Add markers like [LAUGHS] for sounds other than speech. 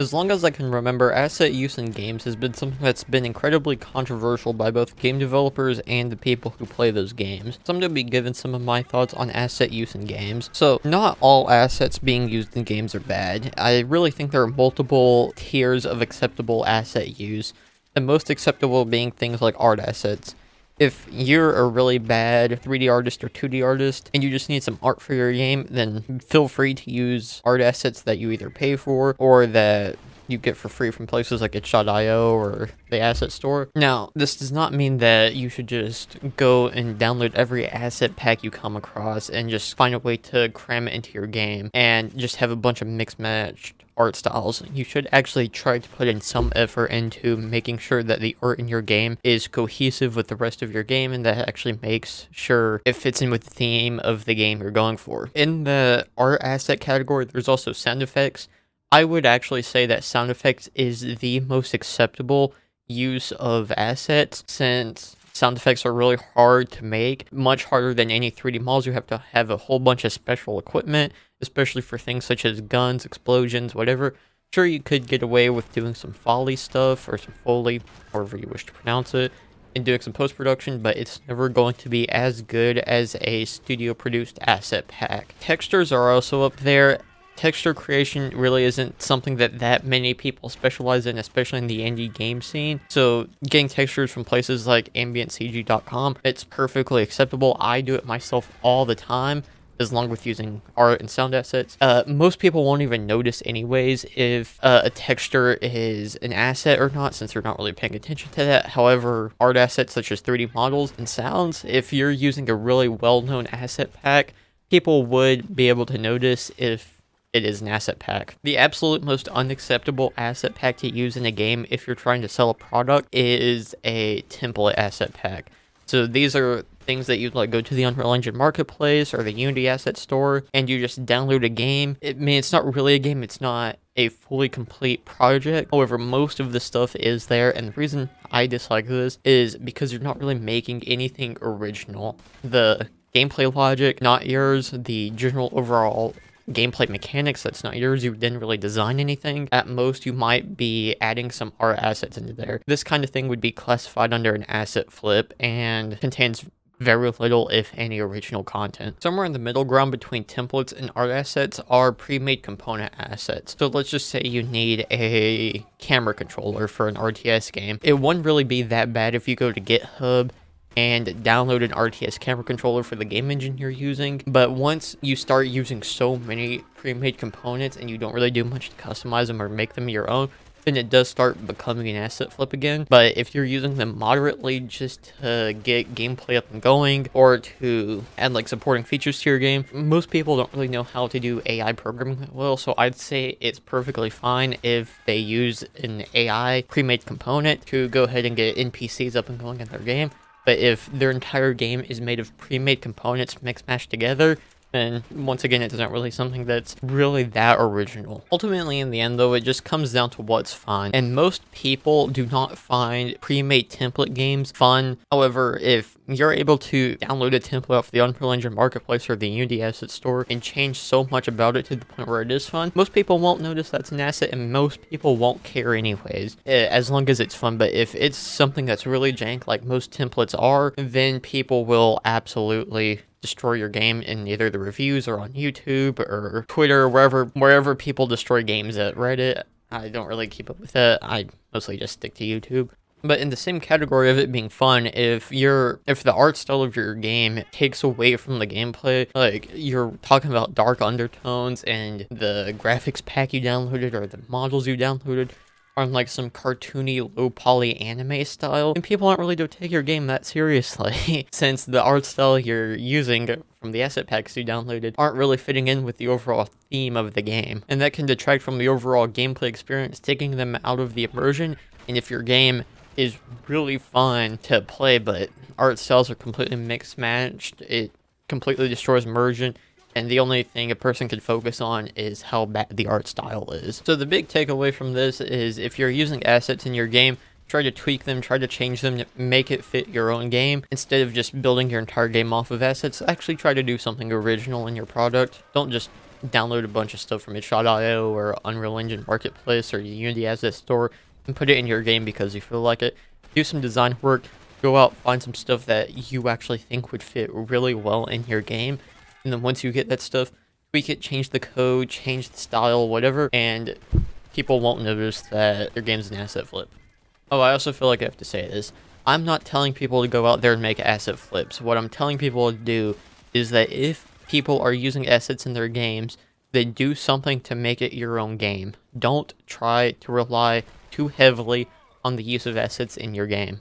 As long as I can remember, asset use in games has been something that's been incredibly controversial by both game developers and the people who play those games. So I'm going to be giving some of my thoughts on asset use in games. So not all assets being used in games are bad. I really think there are multiple tiers of acceptable asset use. The most acceptable being things like art assets if you're a really bad 3D artist or 2D artist and you just need some art for your game, then feel free to use art assets that you either pay for or that you get for free from places like itch.io or the asset store. Now, this does not mean that you should just go and download every asset pack you come across and just find a way to cram it into your game and just have a bunch of mixed matched art styles. You should actually try to put in some effort into making sure that the art in your game is cohesive with the rest of your game and that actually makes sure it fits in with the theme of the game you're going for. In the art asset category, there's also sound effects. I would actually say that sound effects is the most acceptable use of assets since sound effects are really hard to make, much harder than any 3D models. You have to have a whole bunch of special equipment especially for things such as guns, explosions, whatever. Sure, you could get away with doing some foley stuff or some foley, however you wish to pronounce it, and doing some post-production, but it's never going to be as good as a studio-produced asset pack. Textures are also up there. Texture creation really isn't something that that many people specialize in, especially in the indie game scene. So getting textures from places like ambientcg.com, it's perfectly acceptable. I do it myself all the time as long with using art and sound assets. Uh, most people won't even notice anyways if uh, a texture is an asset or not since they're not really paying attention to that. However, art assets such as 3D models and sounds, if you're using a really well-known asset pack, people would be able to notice if it is an asset pack. The absolute most unacceptable asset pack to use in a game if you're trying to sell a product is a template asset pack. So these are things that you like go to the Unreal Engine Marketplace or the Unity Asset Store and you just download a game. I mean, it's not really a game. It's not a fully complete project. However, most of the stuff is there. And the reason I dislike this is because you're not really making anything original. The gameplay logic, not yours. The general overall gameplay mechanics that's not yours. You didn't really design anything. At most, you might be adding some art assets into there. This kind of thing would be classified under an asset flip and contains very little, if any, original content. Somewhere in the middle ground between templates and art assets are pre-made component assets. So let's just say you need a camera controller for an RTS game. It wouldn't really be that bad if you go to GitHub and download an RTS camera controller for the game engine you're using. But once you start using so many pre-made components and you don't really do much to customize them or make them your own, then it does start becoming an asset flip again. But if you're using them moderately just to get gameplay up and going or to add like supporting features to your game, most people don't really know how to do AI programming well. So I'd say it's perfectly fine if they use an AI pre-made component to go ahead and get NPCs up and going in their game. But if their entire game is made of pre-made components mixed mashed together, and once again, it's not really something that's really that original. Ultimately, in the end, though, it just comes down to what's fun. And most people do not find pre-made template games fun. However, if you're able to download a template off the Unreal Engine Marketplace or the Unity Asset Store and change so much about it to the point where it is fun, most people won't notice that's an asset and most people won't care anyways, eh, as long as it's fun. But if it's something that's really jank like most templates are, then people will absolutely destroy your game in either the reviews or on YouTube or Twitter, or wherever wherever people destroy games at Reddit. I don't really keep up with it. I mostly just stick to YouTube. But in the same category of it being fun, if you're if the art style of your game takes away from the gameplay, like you're talking about dark undertones and the graphics pack you downloaded or the modules you downloaded on like some cartoony low poly anime style and people aren't really to take your game that seriously [LAUGHS] since the art style you're using from the asset packs you downloaded aren't really fitting in with the overall theme of the game and that can detract from the overall gameplay experience taking them out of the immersion and if your game is really fun to play but art styles are completely mixed matched it completely destroys immersion and the only thing a person can focus on is how bad the art style is. So the big takeaway from this is if you're using assets in your game, try to tweak them, try to change them, to make it fit your own game. Instead of just building your entire game off of assets, actually try to do something original in your product. Don't just download a bunch of stuff from itch.io or Unreal Engine Marketplace or Unity Asset Store and put it in your game because you feel like it. Do some design work, go out, find some stuff that you actually think would fit really well in your game. And then once you get that stuff, tweak it, change the code, change the style, whatever, and people won't notice that your game's an asset flip. Oh, I also feel like I have to say this. I'm not telling people to go out there and make asset flips. What I'm telling people to do is that if people are using assets in their games, then do something to make it your own game. Don't try to rely too heavily on the use of assets in your game.